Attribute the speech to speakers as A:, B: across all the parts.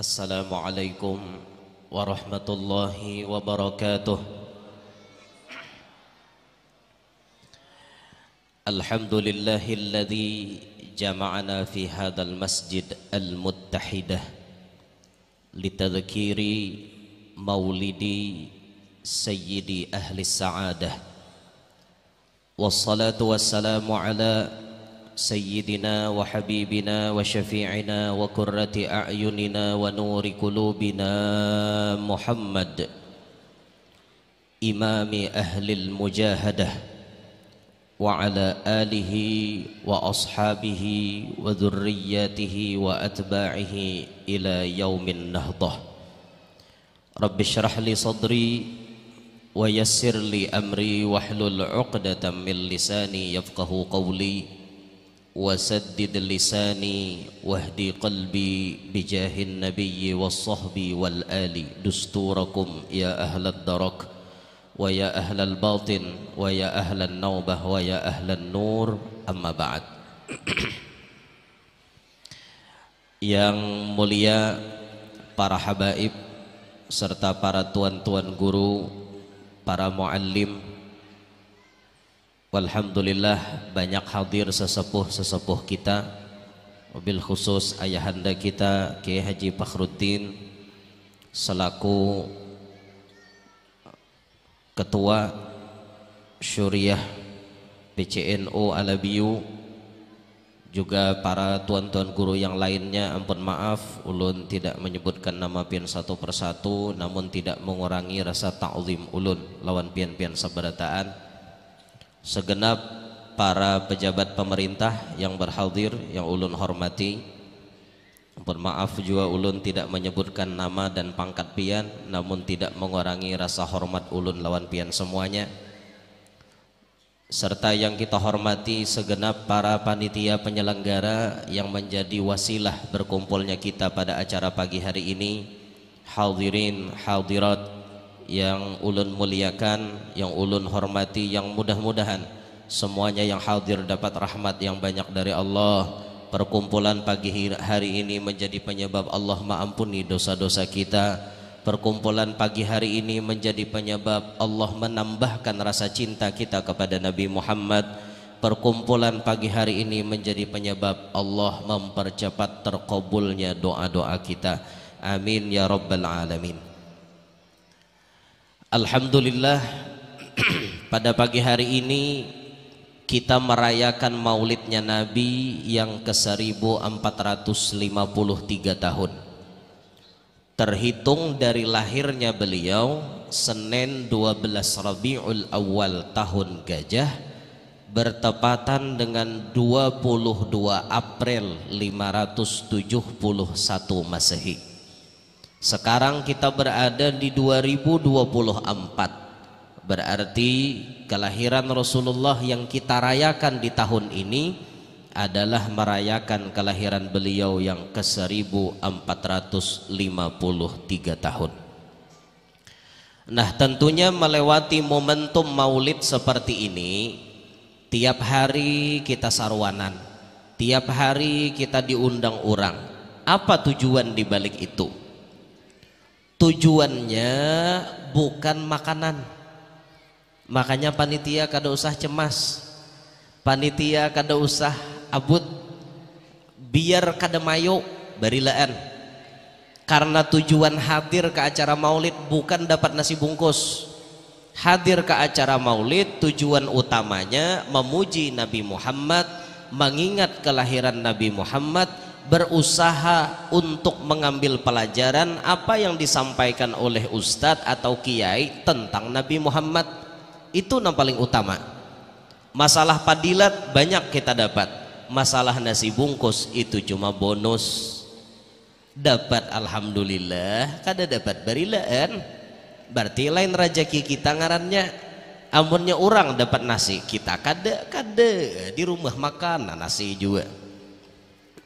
A: السلام عليكم ورحمة الله وبركاته. الحمد لله الذي جمعنا في هذا المسجد المتحدة لتذكير مولد سيد أهل السعادة. والصلاة والسلام على سيدنا وحبيبنا وشفيعنا وكرة أعيننا ونور قلوبنا محمد إمام أهل المجاهدة وعلى آله وأصحابه وذرياته وأتباعه إلى يوم النهضة. رب اشرح لي صدري ويسر لي أمري واحلل عقدة من لساني يفقه قولي. وسدد لساني واهدي قلبي بجاه النبي والصحب والآل دستوركم يا أهل الدرك ويا أهل الباطن ويا أهل النوبة ويا أهل النور أما بعد yang mulia para habaib serta para tuan-tuan guru para muallim Walhamdulillah banyak hadir sesepuh-sesepuh kita. Mobil khusus ayahanda kita Kiai Haji Fakhruddin Selaku Ketua Syuriah PCNO Alabiu Juga para tuan-tuan guru yang lainnya Ampun maaf Ulun tidak menyebutkan nama pian satu persatu Namun tidak mengurangi rasa ta'zim ulun Lawan pian-pian sabarataan segenap para pejabat pemerintah yang berhadir yang ulun hormati bermaaf juga ulun tidak menyebutkan nama dan pangkat pian namun tidak mengurangi rasa hormat ulun lawan pian semuanya. Serta yang kita hormati segenap para panitia penyelenggara yang menjadi wasilah berkumpulnya kita pada acara pagi hari ini. Hadirin hadirat yang ulun muliakan, yang ulun hormati, yang mudah-mudahan semuanya yang hadir dapat rahmat yang banyak dari Allah. Perkumpulan pagi hari ini menjadi penyebab Allah mengampuni dosa-dosa kita. Perkumpulan pagi hari ini menjadi penyebab Allah menambahkan rasa cinta kita kepada Nabi Muhammad. Perkumpulan pagi hari ini menjadi penyebab Allah mempercepat terkabulnya doa-doa kita. Amin ya rabbal alamin. Alhamdulillah pada pagi hari ini kita merayakan maulidnya Nabi yang ke 1453 tahun. Terhitung dari lahirnya beliau Senin 12 Rabiul Awal tahun Gajah bertepatan dengan 22 April 571 Masehi sekarang kita berada di 2024 Berarti kelahiran Rasulullah yang kita rayakan di tahun ini Adalah merayakan kelahiran beliau yang ke 1453 tahun. Nah tentunya melewati momentum maulid seperti ini Tiap hari kita sarwanan Tiap hari kita diundang orang. Apa tujuan dibalik itu? Tujuannya bukan makanan. Makanya panitia kada usah cemas. Panitia kada usah abut. Biar kada mayo barilaan karena tujuan hadir ke acara maulid bukan dapat nasi bungkus. Hadir ke acara maulid tujuan utamanya memuji Nabi Muhammad mengingat kelahiran Nabi Muhammad berusaha untuk mengambil pelajaran apa yang disampaikan oleh ustadz atau kiai tentang Nabi Muhammad. Itu yang paling utama. Masalah padilat banyak kita dapat. Masalah nasi bungkus itu cuma bonus. Dapat Alhamdulillah kada dapat barilaan berarti lain rajaki kita ngarannya amunnya orang dapat nasi kita kada kada. Di rumah makan nasi juga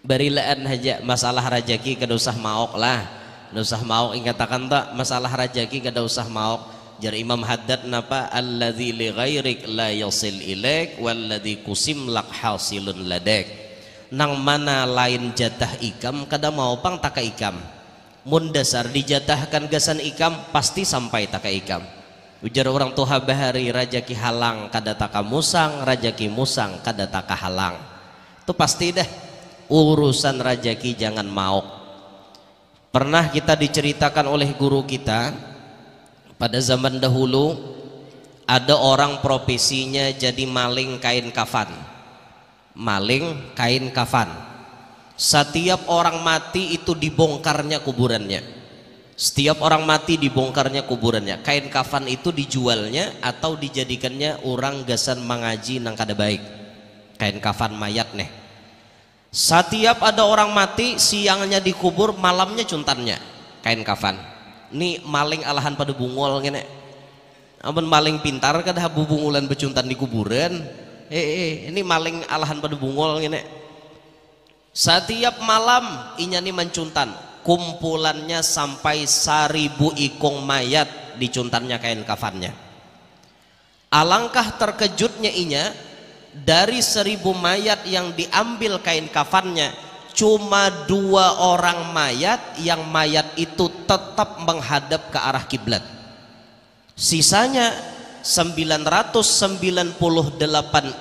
A: barilaan haja masalah rajaki kada usah maok lah. Kada usah maok ingatakan tak masalah rajaki kada usah maok jar Imam Haddad napa alladzi li ghairik la yasil ilaik walladzi kusim lak hasilun ladek. Nang mana lain jatah ikam kada mau pang taka ikam. Mundasar dijatahkan gasan ikam pasti sampai taka ikam. Ujar orang tuha bahari rajaki halang kada taka musang rajaki musang kada taka halang. Itu pasti dah urusan rajaki jangan mau pernah kita diceritakan oleh guru kita pada zaman dahulu ada orang profesinya jadi maling kain kafan maling kain kafan setiap orang mati itu dibongkarnya kuburannya setiap orang mati dibongkarnya kuburannya. Kain kafan itu dijualnya atau dijadikannya orang gasan mengaji nang kada baik. Kain kafan mayat nih. Setiap ada orang mati siangnya dikubur, malamnya cuntannya kain kafan. Ini maling alahan pada bungol ngene. Amun maling pintar kada habu bungulan becuntan di kuburan. Eh, eh, ini maling alahan pada bungol ngene. Setiap malam inya nih mencuntan kumpulannya sampai seribu ikong mayat dicuntannya kain kafannya alangkah terkejutnya inya dari seribu mayat yang diambil kain kafannya cuma dua orang mayat yang mayat itu tetap menghadap ke arah kiblat sisanya 998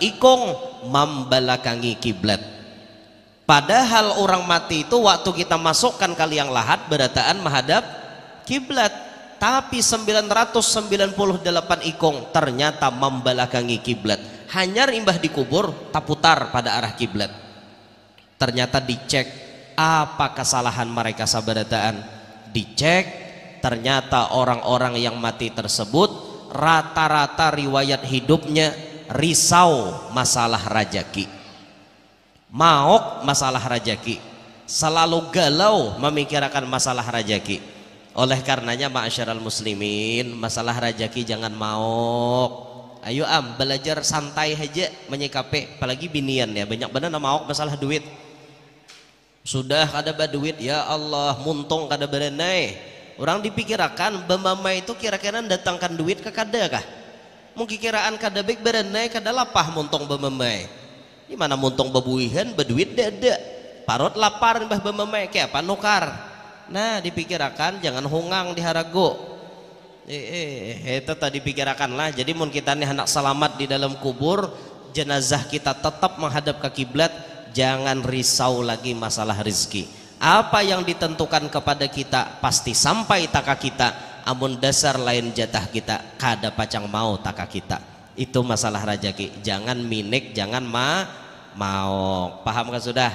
A: ikong membelakangi kiblat Padahal orang mati itu waktu kita masukkan kali yang lahat berataan menghadap kiblat. Tapi 998 ikong ternyata membelakangi kiblat. Hanya imbah dikubur taputar pada arah kiblat. Ternyata dicek apa kesalahan mereka sabarataan. Dicek ternyata orang-orang yang mati tersebut rata-rata riwayat hidupnya risau masalah rajaki maok masalah rajaki selalu galau memikirkan masalah rajaki oleh karenanya ma'asyiral muslimin masalah rajaki jangan maok ayo am belajar santai aja menyikapi. Apalagi binian ya banyak benar maok masalah duit. Sudah kada duit ya Allah muntung kada berenai orang dipikirkan bemama itu kira-kira datangkan duit ke kada kah? Mungkin kiraan kada baik berenai kada lapah muntung bemamai. Di mana muntong bebuihan beduit dede parot lapar mbah bememe kayak apa nukar? Nah dipikirkan jangan hungang di harago eh, eh itu tadi pikirkan lah jadi mun kita nih anak selamat di dalam kubur jenazah kita tetap menghadap ke kiblat jangan risau lagi masalah rizki. Apa yang ditentukan kepada kita pasti sampai taka kita. Amun dasar lain jatah kita kada pacang mau taka kita. Itu masalah rajaki jangan minik jangan ma mau paham kan sudah?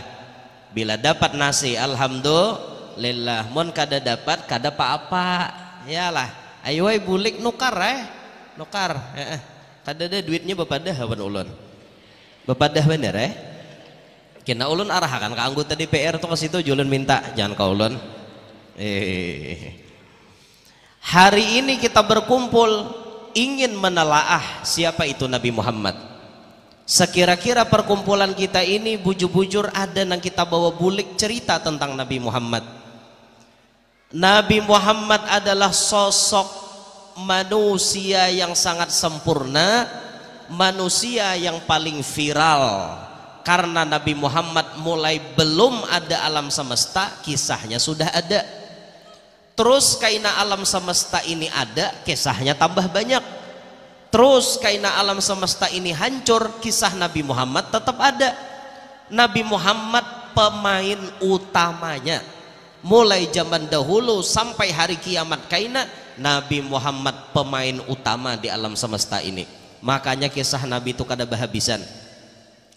A: Bila dapat nasi alhamdulillah. Mun kada dapat kada apa-apa yalah ayo bulik nukar eh. Nukar eh, kada ada duitnya bepadah hawan ulun. Bepadah bener eh. Kena ulun arahkan ke anggota DPR tuh ke situ julun minta jangan kau ulun. Eh. Hari ini kita berkumpul ingin menelaah siapa itu Nabi Muhammad. Sekira-kira perkumpulan kita ini bujur-bujur ada yang kita bawa bulik cerita tentang Nabi Muhammad Nabi Muhammad adalah sosok manusia yang sangat sempurna manusia yang paling viral. Karena Nabi Muhammad mulai belum ada alam semesta kisahnya sudah ada. Terus kaina alam semesta ini ada kisahnya tambah banyak. Terus kaina alam semesta ini hancur kisah Nabi Muhammad tetap ada. Nabi Muhammad pemain utamanya mulai zaman dahulu sampai hari kiamat kaina Nabi Muhammad pemain utama di alam semesta ini. Makanya kisah Nabi itu kada bahabisan.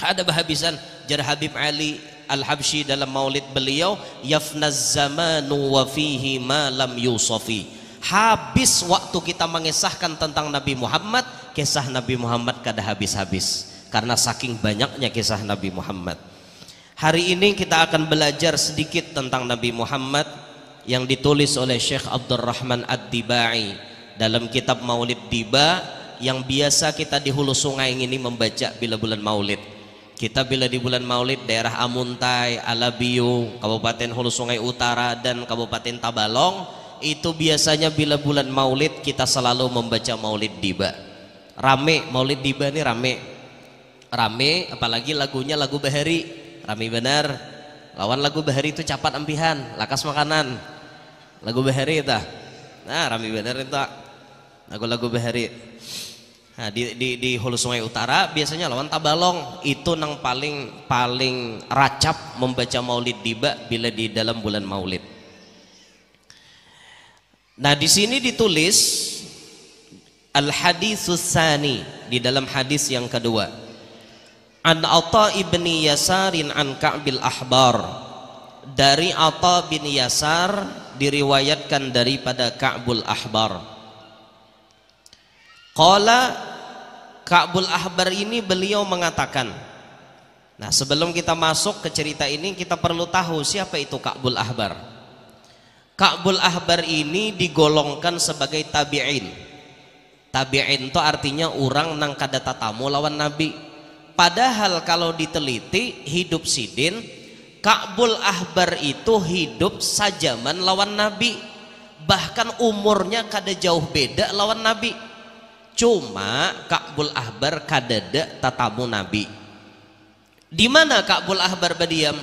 A: Ada bahabisan. Jar Habib Ali Al-Habsyi dalam maulid beliau yafnaz zamanu wa fihi ma lam yusafi. Habis waktu kita mengisahkan tentang Nabi Muhammad kisah Nabi Muhammad kada habis-habis. Karena saking banyaknya kisah Nabi Muhammad hari ini kita akan belajar sedikit tentang Nabi Muhammad yang ditulis oleh Syekh Abdurrahman Ad-Dibai dalam kitab Maulid Diba yang biasa kita di hulu sungai ini membaca bila bulan Maulid kita bila di bulan Maulid daerah Amuntai, Alabiu, Kabupaten Hulu Sungai Utara dan Kabupaten Tabalong itu biasanya bila bulan Maulid kita selalu membaca Maulid Diba. Rame Maulid Diba ini rame. Rame apalagi lagunya lagu Bahari. Rame benar. Lawan lagu Bahari itu capat ampihan, lakas makanan. lagu bahari ta nah rami bener itu. Lagu-lagu bahari. Nah, di, di, di hulu sungai utara biasanya lawan tabalong. Itu nang paling paling racap membaca maulid diba bila di dalam bulan maulid. Nah di sini ditulis al hadis sani di dalam hadis yang kedua an Atta ibni Yasarin an Ka'bil Ahbar. Dari Atta bin Yasar diriwayatkan daripada Ka'bul Ahbar. Qala Ka'bul Ahbar ini beliau mengatakan Nah sebelum kita masuk ke cerita ini kita perlu tahu siapa itu Ka'bul Ahbar. Ka'bul Ahbar ini digolongkan sebagai tabi'in. Tabi'in itu artinya orang nang kada tatamu lawan Nabi Padahal kalau diteliti hidup Sidin Ka'bul Ahbar itu hidup sajaman lawan Nabi. Bahkan umurnya kada jauh beda lawan Nabi. Cuma Ka'bul Ahbar kadada tatamu Nabi. Di mana Ka'bul Ahbar berdiam?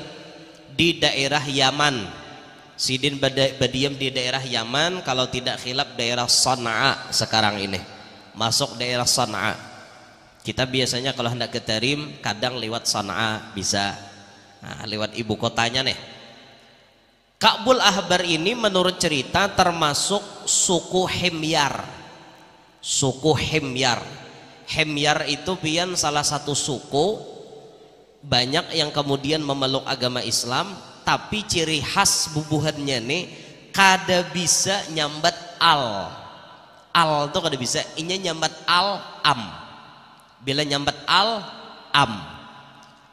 A: Di daerah Yaman. Sidin berdiam di daerah Yaman kalau tidak khilaf daerah Sana'a sekarang ini. Masuk daerah Sana'a kita biasanya kalau hendak ke Tarim kadang lewat Sana'a bisa. Nah, lewat ibu kotanya nih. Ka'bul Ahbar ini menurut cerita termasuk suku Hemyar suku Hemyar Hemyar itu pian salah satu suku banyak yang kemudian memeluk agama Islam tapi ciri khas bubuhannya nih kada bisa nyambat al. Al tuh kada bisa ini nyambat al am bila nyambat al am.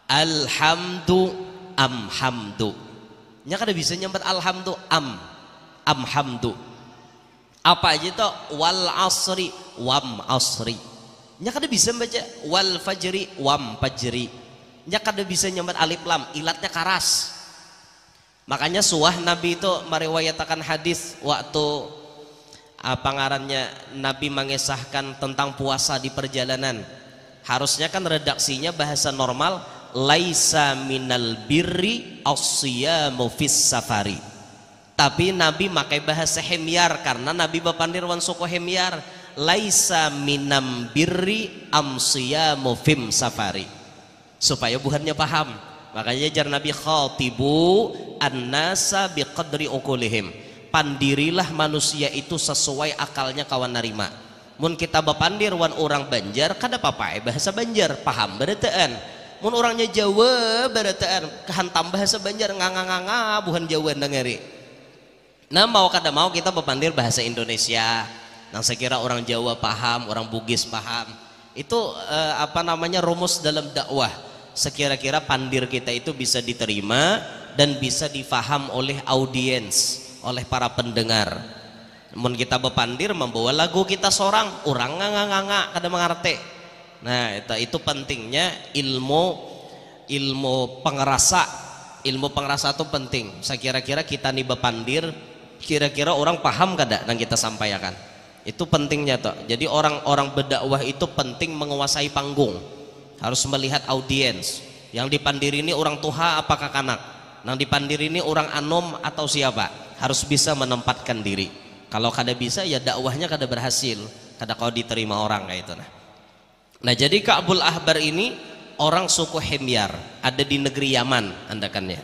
A: Alhamdu amhamdu nya kada bisa nyambat alhamdu am. Amhamdu apa aja itu wal asri wam asri. Nya kada bisa baca wal fajri wam fajri. Nya kada bisa nyambat alif lam ilatnya karas. Makanya suah nabi itu meriwayatkan hadis waktu apa ngarannya nabi mengesahkan tentang puasa di perjalanan harusnya kan redaksinya bahasa normal laisa minal birri asyamu fis safari. Tapi Nabi makai bahasa hemyar karena Nabi bapandir wan suku hemyar laisa minam birri amsiyamu fim safari. Supaya buhannya paham. Makanya jar Nabi khatibu annasa biqadri ukulihim pandirilah manusia itu sesuai akalnya kawan narima mun kita bapandir wan orang Banjar kada apa-apa bahasa Banjar paham beretaan mun orangnya Jawa barataan kehantam bahasa Banjar nganga-nganga bukan Jawa ngeri. Nah mau kada mau kita berpandir bahasa Indonesia. Nah saya kira orang Jawa paham orang Bugis paham. Itu eh, apa namanya rumus dalam dakwah. Sekira-kira pandir kita itu bisa diterima dan bisa difaham oleh audiens oleh para pendengar namun kita berpandir membawa lagu kita seorang orang nganga-nganga kada mengerti Nah, itu, itu pentingnya ilmu ilmu pengerasa. Ilmu pengerasa itu penting. Saya kira-kira kita nih bepandir, kira-kira orang paham kada yang kita sampaikan. Itu pentingnya tuh. Jadi orang-orang berdakwah itu penting menguasai panggung. Harus melihat audiens. Yang dipandir ini orang tua apakah kanak? Yang dipandir ini orang anom atau siapa? Harus bisa menempatkan diri. Kalau kada bisa ya dakwahnya kada berhasil. Kada kau diterima orang kayak itu nah. Nah jadi Ka'bul Ahbar ini orang suku Hemyar ada di negeri Yaman andakannya.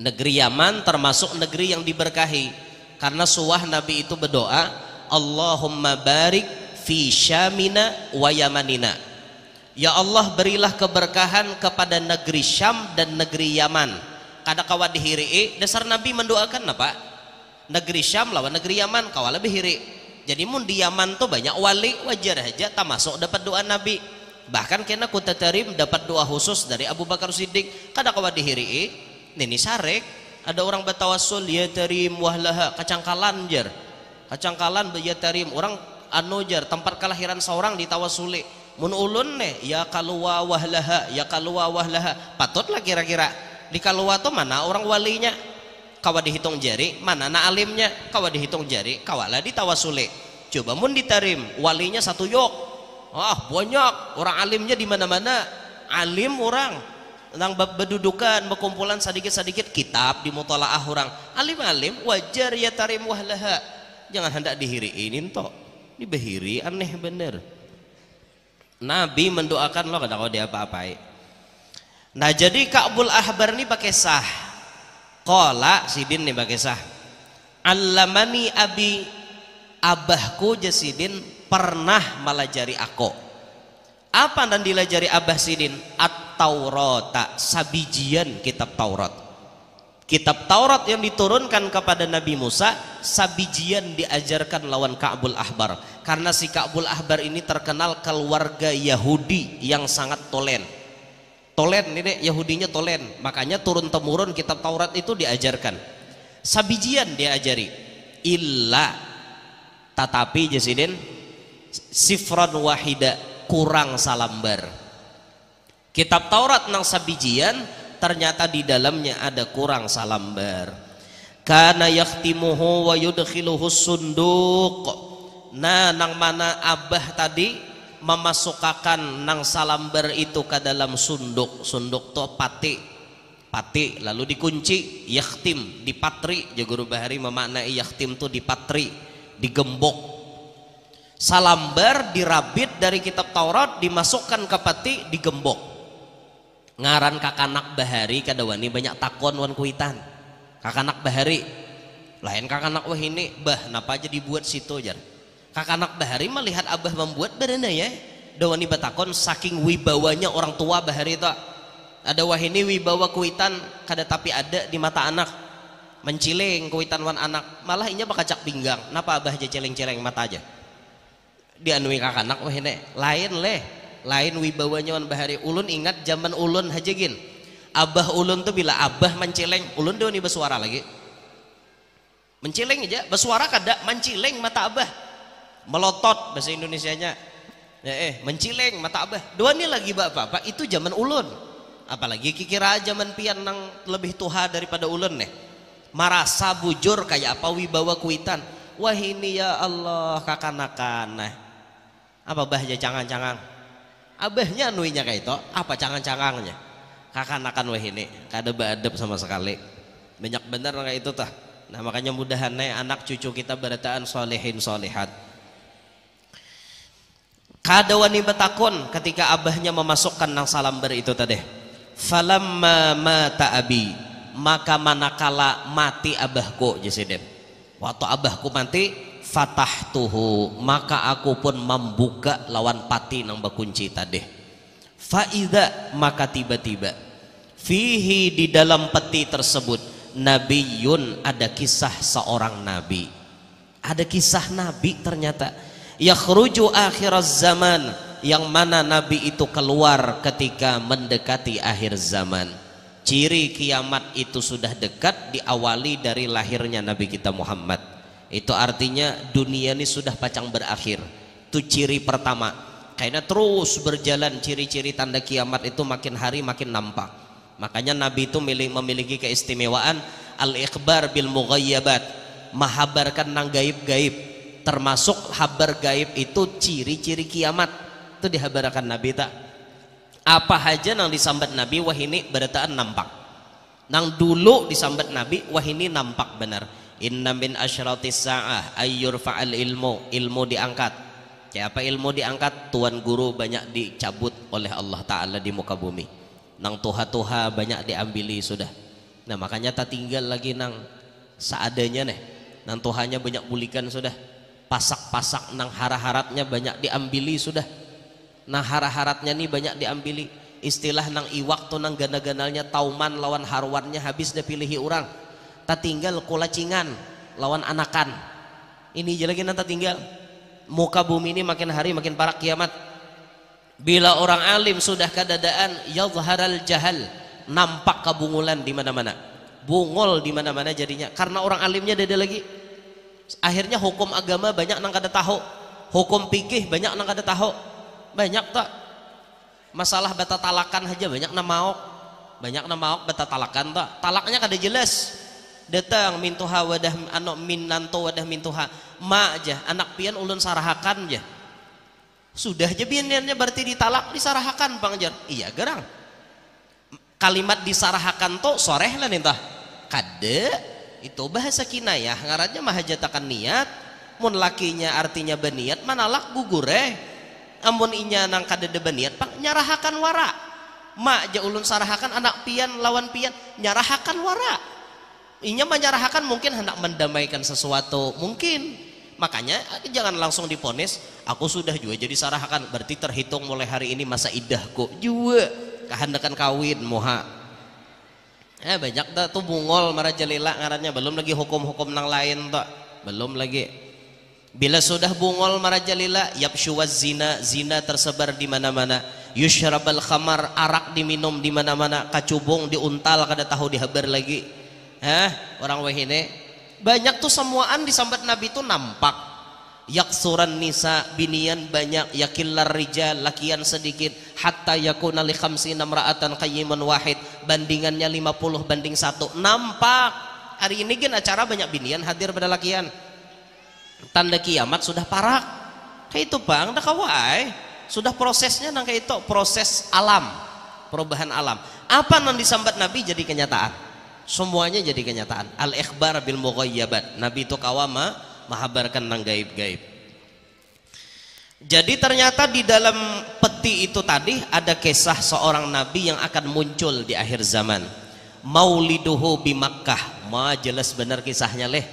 A: Negeri Yaman termasuk negeri yang diberkahi karena suah Nabi itu berdoa Allahumma barik fi syamina wa yamanina. Ya Allah berilah keberkahan kepada negeri Syam dan negeri Yaman. Kada kawa dihiri dasar Nabi mendoakan apa? Negeri Syam lawan negeri Yaman kawa lebih hiri. Jadi mun di Yaman tuh banyak wali wajar aja tak masuk dapat doa Nabi. Bahkan kena kuta tarim dapat doa khusus dari Abu Bakar Siddiq. Kada kawa dihiri ini sarek. Ada orang bertawassul ya tarim wahlaha kacangkalan jar kacangkalan ya tarim. Orang anu jar tempat kelahiran seorang ditawasuli. Mun ulun ne ya kalua wahlaha ya kalua wahlaha patutlah kira-kira. Di kalua tuh mana orang walinya kawa dihitung jari mana na alimnya. Kawa dihitung jari kawala ditawasuli. Coba mun ditarim walinya satu yok. Ah banyak orang alimnya di mana-mana. Alim orang. Nang bedudukan berkumpulan sedikit-sedikit kitab di mutalaah orang. Alim-alim wajar ya tarim wahlaha. Jangan hendak dihiri ini toh. Dibehiri aneh bener. Nabi mendoakan lo kada kau dia apa-apa nah jadi Ka'bul Ahbar ini pakai sah kola sidin nih pakai sah. Allamani abi abahku jasidin pernah malajari aku. Apa dan dilajari abah sidin at Taurata sabijian kitab Taurat. Kitab Taurat yang diturunkan kepada Nabi Musa sabijian diajarkan lawan Ka'bul Ahbar. Karena si Ka'bul Ahbar ini terkenal keluarga Yahudi yang sangat tolen tolen ini Yahudinya tolen. Makanya turun temurun kitab Taurat itu diajarkan. Sabijian diajari. Illa. Tetapi jasidin sifran wahida kurang salambar. Kitab Taurat nang sabijian ternyata di dalamnya ada kurang salambar. Kana yaktimuhu wa yudkhiluhu sunduk. Nah nang mana abah tadi memasukkan nang salambar itu ke dalam sunduk. Sunduk to pati. Pati lalu dikunci yakhtim dipatri. Guru bahari memaknai yakhtim tu dipatri digembok. Salambar dirabit dari kitab Taurat dimasukkan ke pati digembok. Ngaran kakanak bahari kadawani banyak takon wan kuitan. Kakanak bahari lain kakanak wah ini bah napa aja dibuat situ jar kakanak bahari melihat abah membuat berana ya. Dawani batakon saking wibawanya orang tua bahari itu. Ada wah ini wibawa kuitan kada tapi ada di mata anak. Menciling kuitan wan anak. Malah inya bakacak pinggang. Napa abah aja celeng-celeng mata aja? Dianui kakanak wah ini lain leh. Lain wibawanya wan bahari. Ulun ingat zaman ulun hajegin abah ulun tuh bila abah menceleng ulun nih bersuara lagi. Menceleng aja bersuara kada mencileng mata abah melotot bahasa Indonesianya. Ya eh mencileng mata abah. Dua nih lagi bapak bapak itu zaman ulun. Apalagi kikira zaman pian nang lebih tuha daripada ulun nih. Marasa bujur kayak apa wibawa kuitan. Wah ini ya Allah kakanakan nah apa bahaya cangang-cangang? Abahnya nuinya kayak itu apa cangang-cangangnya? Kakanakan wah ini kada beadab sama sekali. Banyak benar kayak itu tah. Nah makanya mudahan anak cucu kita berataan solehin solehat kada wani betakun ketika abahnya memasukkan nang salam ber itu tadi. Falamma mata abi. Maka manakala mati abahku jasiden waktu abahku mati fatah tuhu maka aku pun membuka lawan pati nang bakunci tadi. Faida maka tiba-tiba. Fihi di dalam peti tersebut nabiyun ada kisah seorang nabi. Ada kisah nabi ternyata yakhruju akhir zaman. Yang mana nabi itu keluar ketika mendekati akhir zaman. Ciri kiamat itu sudah dekat diawali dari lahirnya nabi kita Muhammad. Itu artinya dunia ini sudah pacang berakhir. Itu ciri pertama. Karena terus berjalan ciri-ciri tanda kiamat itu makin hari makin nampak. Makanya Nabi itu memiliki keistimewaan al-ikhbar bil mughayyabat mahabarkan nang gaib-gaib termasuk habar gaib itu ciri-ciri kiamat. Itu dihabarkan Nabi tak? Apa aja nang disambat Nabi wah ini berataan nampak. Nang dulu disambat Nabi wah ini nampak benar. Inna min asyratis sa'ah ayyur fa'al ilmu ilmu diangkat. Siapa ilmu diangkat? Tuan guru banyak dicabut oleh Allah Ta'ala di muka bumi. Nang tuha-tuha banyak diambili sudah. Nah makanya tak tinggal lagi nang seadanya nih. Nang tuhanya banyak bulikan sudah pasak-pasak nang hara-haratnya banyak diambili sudah. Nah hara-haratnya nih banyak diambili. Istilah nang iwak tuh nang gana-ganalnya tauman lawan harwannya habis dia pilihi orang tak tinggal kulacingan lawan anakan. Ini lagi nanti tinggal. Muka bumi ini makin hari makin parah kiamat. Bila orang alim sudah kadadaan yadharal jahal nampak kabungulan di mana-mana. Bungol di mana-mana jadinya. Karena orang alimnya ada lagi akhirnya hukum agama banyak nang kada tahu. Hukum pikih banyak nang kada tahu. Banyak tak masalah bata talakan aja banyak nama banyak nama bata talakan tak talaknya kada jelas. Datang mintuha wadah anak minanto wadah mintuha ma aja anak pian ulun sarahakan aja. Sudah aja biannya berarti ditalak disarahakan bang jar. Iya gerang. Kalimat disarahakan tuh soreh lah nih kade itu bahasa kinayah ngarannya mahajatakan niat. Mun lakinya artinya beniat manalak gugure amun inya nang kade beniat pak nyarahakan wara. Mak ja ulun sarahakan anak pian lawan pian nyarahakan wara. Inya menyarahakan mungkin hendak mendamaikan sesuatu mungkin. Makanya jangan langsung diponis aku sudah juga jadi sarahakan berarti terhitung mulai hari ini masa idahku. Juga kehendakan kawin moha eh banyak dah tuh bungol marajalila ngarannya. Belum lagi hukum-hukum nang lain tak belum lagi. Bila sudah bungol marajalila yapsyuwaz zina zina tersebar di mana-mana. Yushrabal khamar arak diminum di mana-mana. Kacubung diuntal kada tahu dihabar lagi. Eh orang wahine. Banyak tuh semuaan disambat nabi itu nampak yaksuran nisa binian banyak yakillar rijal lakian sedikit. Hatta yakuna li khamsina mra'atan qayyiman wahid. Bandingannya 50 banding satu. Nampak. Hari ini kan acara banyak binian hadir pada lakian. Tanda kiamat sudah parah kayak itu bang. Dah kawai sudah prosesnya nang kayak itu proses alam. Perubahan alam. Apa yang disambat nabi jadi kenyataan? Semuanya jadi kenyataan. Al ikhbar bil mughayyabat. Nabi itu kawama mahabarkan nang gaib-gaib. Jadi ternyata di dalam peti itu tadi ada kisah seorang nabi yang akan muncul di akhir zaman. Mauliduhu bi Makkah. Ma jelas benar kisahnya leh.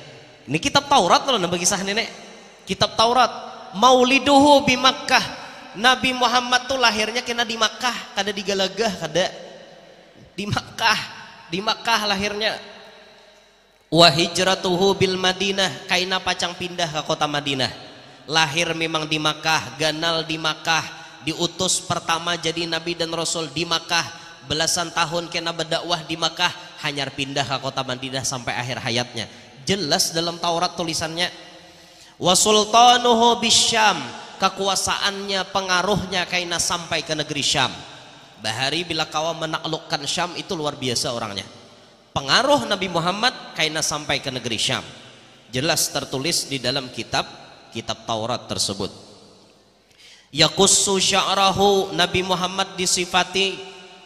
A: Ini kitab Taurat loh nama kisah nenek kitab Taurat. Mauliduhu bi Makkah. Nabi Muhammad tuh lahirnya kena di Makkah kada di Galagah kada. Di Makkah. Di Makkah lahirnya wa hijratuhu bil Madinah kaina pacang pindah ke kota Madinah. Lahir memang di Makkah ganal di Makkah diutus pertama jadi nabi dan rasul di Makkah. Belasan tahun kena berdakwah di Makkah hanya pindah ke kota Madinah sampai akhir hayatnya. Jelas dalam Taurat tulisannya wa sultanuhu bisyam kekuasaannya pengaruhnya kaina sampai ke negeri Syam. Bahari bila kau menaklukkan Syam itu luar biasa orangnya pengaruh Nabi Muhammad kaina sampai ke negeri Syam. Jelas tertulis di dalam kitab kitab Taurat tersebut. Yakussu sya'rahu Nabi Muhammad disifati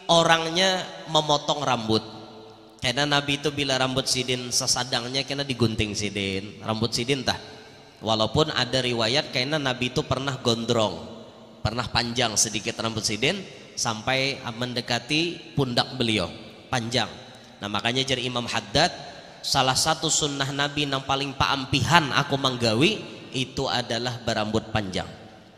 A: orangnya memotong rambut. Karena Nabi itu bila rambut sidin sesadangnya kena digunting sidin. Rambut sidin tah. Walaupun ada riwayat karena Nabi itu pernah gondrong pernah panjang sedikit rambut sidin sampai mendekati pundak beliau panjang Nah makanya jadi Imam Haddad salah satu sunnah Nabi yang paling paampihan aku menggawi itu adalah berambut panjang.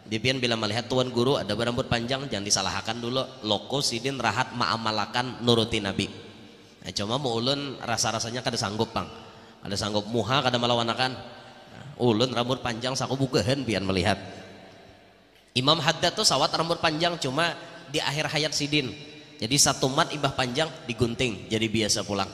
A: Dipian bila melihat tuan guru ada berambut panjang jangan disalahkan dulu loko sidin rahat maamalakan nuruti Nabi. Nah, cuma mau ulun rasa-rasanya kada sanggup bang. Ada sanggup muha kada melawanakan. Nah, ulun rambut panjang saku bukahan pian melihat. Imam Haddad tuh sawat rambut panjang cuma di akhir hayat sidin jadi satu mat ibah panjang digunting jadi biasa pulang.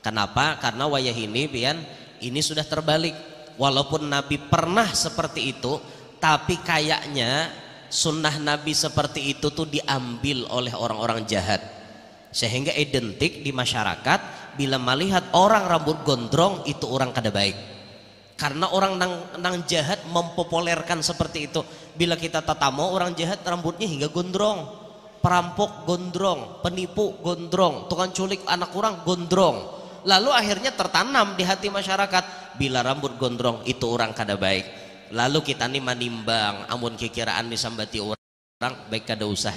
A: Kenapa? Karena wayah ini pian ini sudah terbalik. Walaupun Nabi pernah seperti itu, tapi kayaknya sunnah Nabi seperti itu tuh diambil oleh orang-orang jahat. Sehingga identik di masyarakat bila melihat orang rambut gondrong itu orang kada baik. Karena orang nang, nang jahat mempopulerkan seperti itu. Bila kita tatamu orang jahat rambutnya hingga gondrong perampok gondrong, penipu gondrong, tukang culik anak kurang gondrong. Lalu akhirnya tertanam di hati masyarakat bila rambut gondrong itu orang kada baik. Lalu kita nih menimbang amun kikiraan disambati orang baik kada usah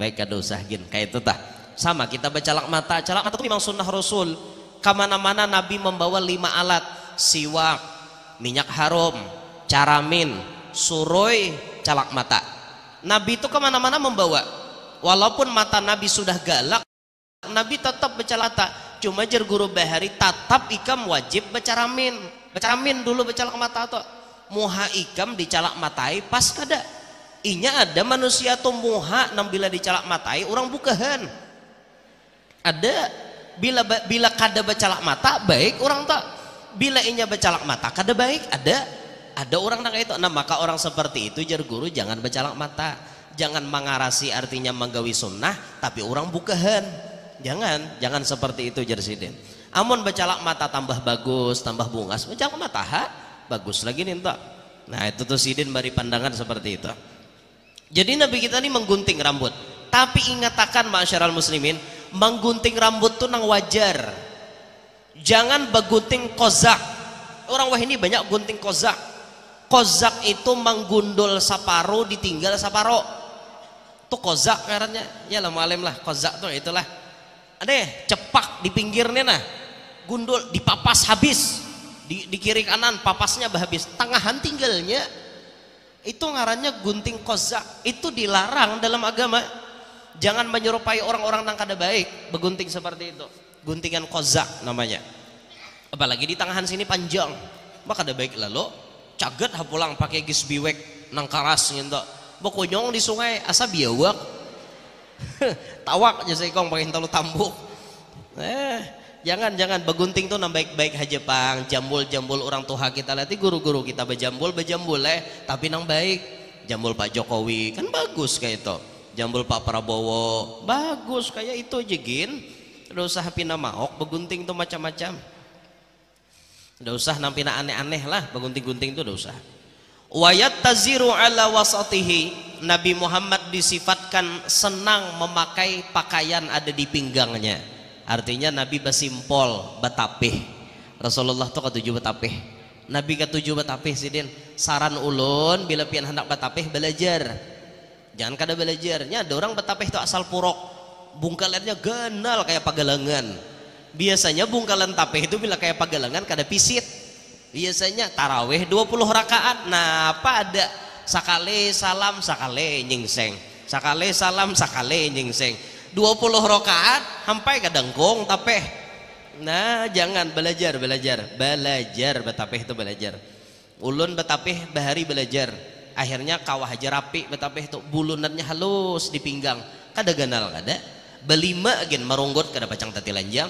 A: baik kada usah gin kayak itu tah. Sama kita baca calak mata, calak mata itu memang sunnah Rasul. Ke mana-mana Nabi membawa lima alat siwak, minyak harum, caramin, suroi, calak mata. Nabi itu ke mana-mana membawa walaupun mata Nabi sudah galak Nabi tetap baca lata cuma jer guru bahari tatap ikam wajib baca ramin baca ramin dulu baca mata atau? Muha ikam dicalak matai pas kada. Inya ada manusia tuh muha nam bila dicalak matai orang bukahan. Ada bila bila kada bacalak mata baik orang tak. Bila inya bacalak mata kada baik ada. Ada orang nak itu. Nah maka orang seperti itu jar guru jangan bacalak mata jangan mengarasi artinya menggawi sunnah tapi orang bukahan. Jangan jangan seperti itu jersidin. Amun becalak mata tambah bagus tambah bungas becalak mata ha? Bagus lagi nih entah nah itu tuh sidin bari pandangan seperti itu. Jadi nabi kita ini menggunting rambut. Tapi ingatakan masyarakat muslimin menggunting rambut tuh nang wajar. Jangan begunting kozak. Orang wah ini banyak gunting kozak. Kozak itu menggundul saparo ditinggal saparo tuh kozak karena ya lah malem lah kozak tuh itulah. Ada cepak di pinggirnya nah. Gundul dipapas habis. Di, di kiri kanan papasnya habis. Tangahan tinggalnya itu ngarannya gunting kozak. Itu dilarang dalam agama. Jangan menyerupai orang-orang yang kada baik begunting seperti itu. Guntingan kozak namanya. Apalagi di tangan sini panjang. Maka ada baik lalu caget pulang pakai gis biwek nang karas gitu bokonyong di sungai asa biawak? Tawak aja saya kong pakai talu tambuk eh jangan jangan. Begunting tuh nambah baik-baik aja pang. Jambul jambul orang tua kita. Lihat guru-guru kita bejambul bejambul eh. Tapi nang baik jambul Pak Jokowi kan bagus kayak itu. Jambul Pak Prabowo bagus kayak itu aja gin. Udah usah pina maok begunting tuh macam-macam. Udah usah nampina aneh-aneh lah begunting-gunting tuh udah usah wayat taziru ala wasatihi. Nabi Muhammad disifatkan senang memakai pakaian ada di pinggangnya. Artinya Nabi basimpol betapih. Rasulullah tuh ketujuh betapih. Nabi ketujuh betapih sidin saran ulun bila pian hendak betapih belajar. Jangan kada belajarnya ada orang betapih itu asal purok. Bungkalannya ganal kayak pagalangan biasanya bungkalan tapih itu bila kayak pagalangan kada pisit biasanya taraweh 20 rakaat. Nah apa ada? Sakale salam sakale nyingseng. Sakale salam sakale nyingseng. 20 rakaat sampai kadangkong tapeh. Nah jangan belajar belajar. Belajar betapeh itu belajar. Ulun betapeh bahari belajar. Akhirnya kawah aja rapi betapeh itu bulunannya halus di pinggang. Kada ganal kada? Belima agen marunggot kada pacang tati lanjang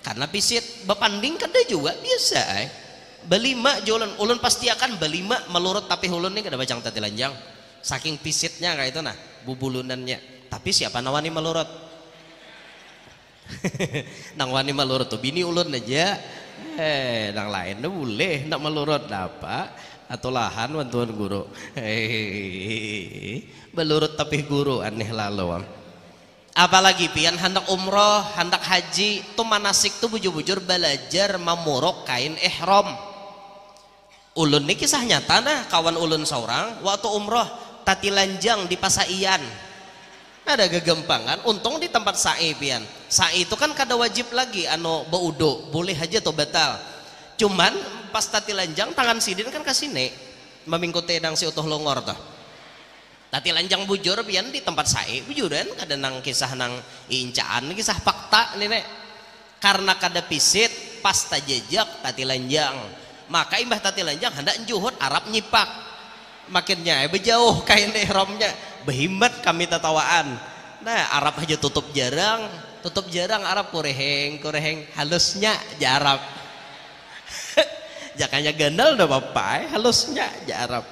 A: karena pisit bepanding kada juga biasa eh belima jualan ulun. Pasti akan belima melurut tapi ulun ini kada pacang tati lanjang. Saking pisitnya kayak itu nah bubulunannya tapi siapa nawani melurut? Nang wani melurut tuh bini ulun aja. Eh nang lain boleh nak melurut. Apa atau lahan tuan guru. Hehehe melurut tapi guru aneh lalu apalagi pian hendak umroh hendak haji tuh manasik tuh bujur-bujur belajar memuruk kain ihram ulun ini kisah nyata nah kawan ulun seorang waktu umroh tati lanjang di pasaian ada gegempangan untung di tempat sa'i pian. Sa'i itu kan kada wajib lagi anu baudo boleh aja tuh batal. Cuman pas tati lanjang tangan sidin kan kasine. Memingkuti dang si utuh longor tuh. Tati lanjang bujur pian di tempat sa'i bujuran kada nang kisah nang incaan kisah fakta nenek karena kada pisit pas tajejak tati lanjang maka imbah tati lanjang hendak juhud Arab nyipak. Makinnya bejauh kain ihramnya. Behimat kami tatawaan. Nah Arab aja tutup jarang. Tutup jarang Arab kureheng kureheng. Halusnya jarab. Jakanya gandal udah bapak eh, halusnya jarab.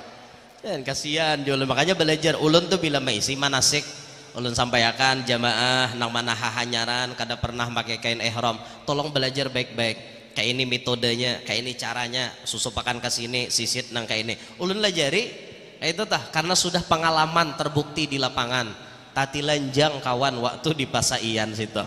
A: Dan kasihan jualan makanya belajar ulun tuh bila maisi manasik. Ulun sampaikan jamaah nang mana hahanyaran kada pernah pakai kain ihram. Tolong belajar baik-baik kayak ini metodenya kayak ini caranya susupakan ke sini sisit nang kayak ini. Ulun lajari Eh, itu tah karena sudah pengalaman terbukti di lapangan. Tati lanjang kawan waktu di pasaian situ.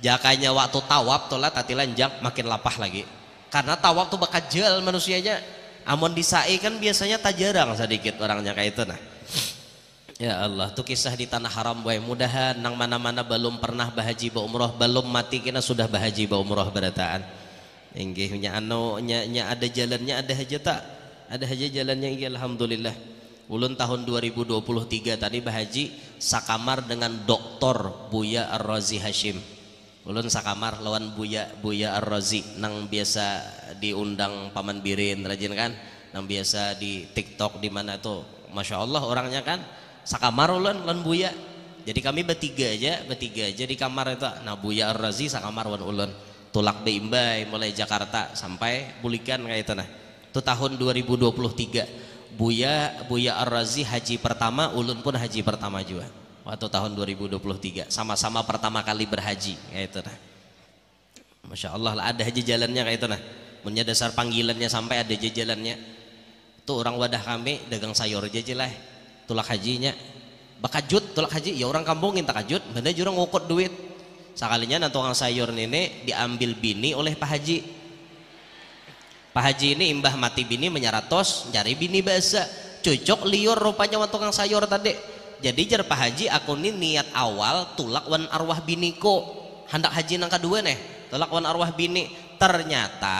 A: Jakanya waktu tawab tolah tati lanjang makin lapah lagi. Karena tawab tuh bakal jual manusianya. Amon di sai kan biasanya tak jarang sedikit orangnya kayak itu nah. Ya Allah, tuh kisah di tanah haram boy. Mudahan nang mana-mana belum pernah bahaji ba umroh, belum mati kena sudah bahaji ba umroh berataan. Inggih nya anu nya, nya ada jalannya ada aja tak? Ada aja jalannya inggih alhamdulillah. Ulun tahun 2023 tadi bahaji sakamar dengan doktor Buya Ar-Razi Hashim. Ulun sakamar lawan Buya Buya Ar-Razi. Nang biasa diundang paman birin rajin kan? Nang biasa di TikTok di mana tuh. Masya Allah orangnya kan sakamar ulun lawan Buya. Jadi kami bertiga aja bertiga aja di kamar itu. Nah Buya Ar-Razi sakamar lawan ulun tulak imbai mulai Jakarta sampai bulikan kayak itu nah. Itu tahun 2023 Buya Buya Ar-Razi haji pertama ulun pun haji pertama juga. Waktu tahun 2023 sama-sama pertama kali berhaji kayak itu nah. Masya Allah lah ada haji jalannya kayak itu nah. Punya dasar panggilannya sampai ada aja jalannya tuh orang wadah kami dagang sayur aja lah tulak hajinya. Bakajut tulak haji ya orang kampungin tak kajut. Mana jurang ngukut duit sekalinya nanti tukang sayur ini diambil bini oleh Pak Haji. Pak Haji ini imbah mati bini menyaratos cari bini bahasa cocok liur rupanya waktu tukang sayur tadi. Jadi jar Pak Haji aku ini niat awal tulak wan arwah biniko hendak haji nang kedua nih tulak wan arwah bini. Ternyata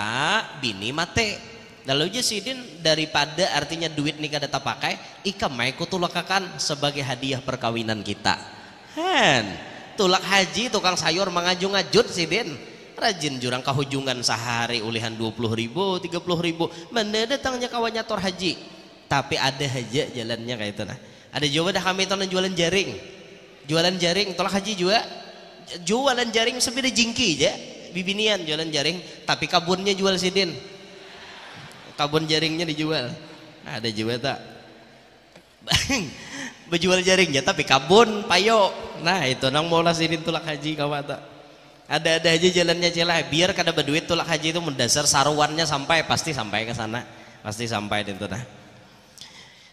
A: bini mati. Lalu sidin daripada artinya duit nih kada pakai, ika maiku tulakakan sebagai hadiah perkawinan kita. Hen, tulak haji tukang sayur mengajung ngajut sidin. Rajin jurang kahujungan sehari ulihan 20 ribu, 30 ribu. Mana datangnya kawannya tor haji. Tapi ada aja jalannya kayak itu nah. Ada juga dah kami tahun jualan jaring. Jualan jaring, tolak haji juga. Jualan jaring sepeda jingki aja. Bibinian jualan jaring, tapi kabunnya jual sidin kabun jaringnya dijual ada juga tak berjual jaringnya tapi kabun payo. Nah itu nang mau sini tulak haji kawan tak? Ada ada aja jalannya celah biar kada berduit tulak haji itu mendasar saruannya sampai pasti sampai ke sana. Pasti sampai itu nah.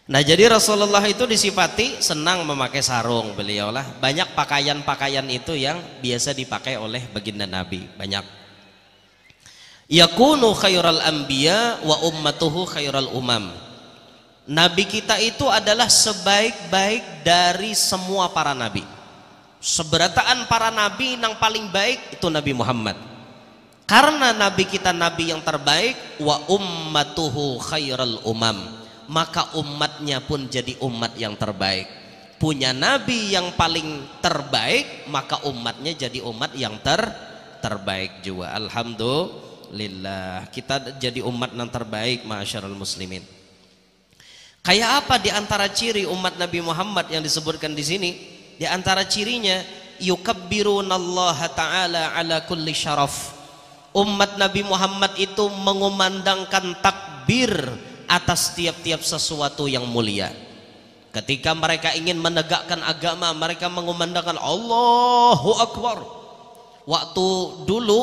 A: Nah jadi Rasulullah itu disifati senang memakai sarung beliau lah. Banyak pakaian-pakaian itu yang biasa dipakai oleh baginda Nabi banyak. Yakunu khairal anbiya wa ummatuhu khairal umam nabi kita itu adalah sebaik-baik dari semua para nabi. Seberataan para nabi yang paling baik itu Nabi Muhammad. Karena nabi kita nabi yang terbaik wa ummatuhu khairal umam. Maka umatnya pun jadi umat yang terbaik. Punya nabi yang paling terbaik maka umatnya jadi umat yang ter terbaik juga. Alhamdulillah lillah kita jadi umat yang terbaik masyarul muslimin kayak apa di antara ciri umat Nabi Muhammad yang disebutkan di sini? Di antara cirinya yukabbirunallaha ta'ala ala kulli syaraf. Umat Nabi Muhammad itu mengumandangkan takbir atas tiap-tiap sesuatu yang mulia. Ketika mereka ingin menegakkan agama mereka mengumandangkan Allahu Akbar. Waktu dulu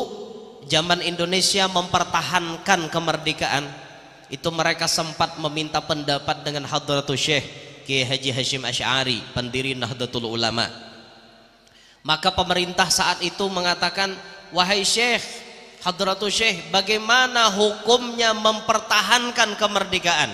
A: zaman Indonesia mempertahankan kemerdekaan itu mereka sempat meminta pendapat dengan Hadratul Syekh Kiai Haji Hashim Ash'ari pendiri Nahdlatul Ulama. Maka pemerintah saat itu mengatakan wahai Syekh Hadratul Syekh bagaimana hukumnya mempertahankan kemerdekaan?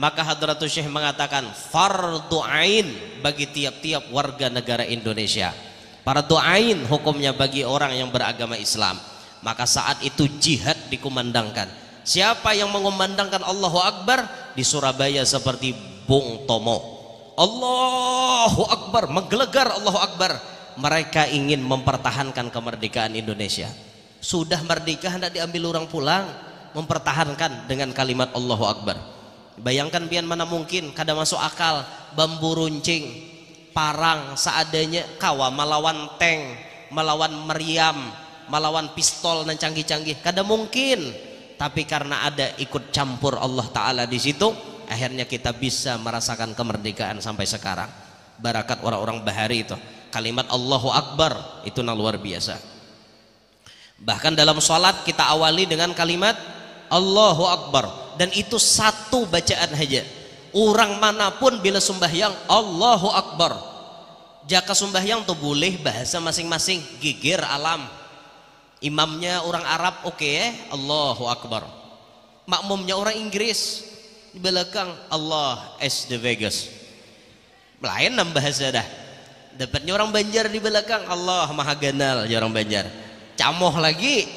A: Maka Hadratul Syekh mengatakan fardu ain bagi tiap-tiap warga negara Indonesia. Fardu ain hukumnya bagi orang yang beragama Islam. Maka saat itu jihad dikumandangkan siapa yang mengumandangkan Allahu Akbar? Di Surabaya seperti Bung Tomo. Allahu Akbar menggelegar Allahu Akbar. Mereka ingin mempertahankan kemerdekaan Indonesia. Sudah merdeka hendak diambil orang pulang. Mempertahankan dengan kalimat Allahu Akbar. Bayangkan pian mana mungkin kada masuk akal. Bambu runcing parang seadanya kawa melawan tank melawan meriam melawan pistol dan canggih-canggih. Kada mungkin tapi karena ada ikut campur Allah Ta'ala di situ akhirnya kita bisa merasakan kemerdekaan sampai sekarang. Barakat orang-orang bahari itu. Kalimat Allahu Akbar itu nah luar biasa. Bahkan dalam sholat kita awali dengan kalimat Allahu Akbar. Dan itu satu bacaan saja. Orang mana pun bila sembahyang Allahu Akbar. Jaka sembahyang tuh boleh bahasa masing-masing. Gigir alam imamnya orang Arab oke okay, eh? Allahu Akbar. Makmumnya orang Inggris di belakang Allah as the Vegas. Lain nambah bahasa dah dapatnya orang Banjar di belakang Allah maha ganal ya orang Banjar. Camoh lagi.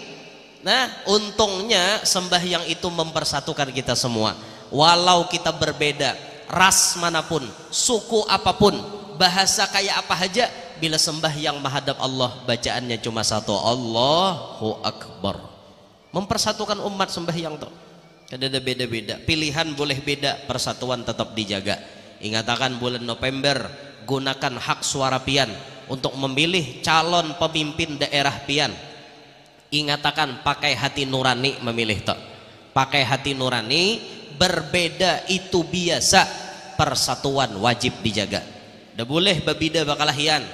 A: Nah untungnya sembahyang itu mempersatukan kita semua. Walau kita berbeda ras mana pun suku apa pun bahasa kayak apa aja bila sembah yang menghadap Allah bacaannya cuma satu Allahu Akbar. Mempersatukan umat sembah yang tuh ada beda-beda. Pilihan boleh beda persatuan tetap dijaga. Ingatakan bulan November gunakan hak suara pian untuk memilih calon pemimpin daerah pian. Ingatakan pakai hati nurani memilih tuh pakai hati nurani berbeda itu biasa. Persatuan wajib dijaga. Dah boleh babida bakalahian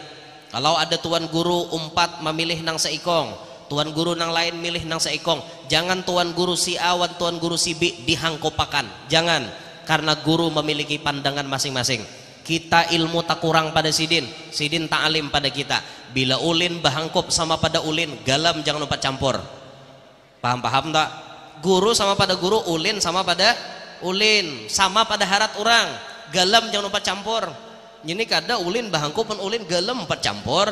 A: kalau ada tuan guru empat memilih nang seikong tuan guru nang lain milih nang seikong. Jangan tuan guru si awan tuan guru si B dihangkopakan. Jangan karena guru memiliki pandangan masing-masing. Kita ilmu tak kurang pada sidin sidin tak alim pada kita. Bila ulin bahangkop sama pada ulin galam jangan lupa campur. Paham-paham tak? Guru sama pada guru ulin sama pada ulin. Sama pada harat orang galam jangan lupa campur ini kada ulin bahangkop pun ulin galam empat campur.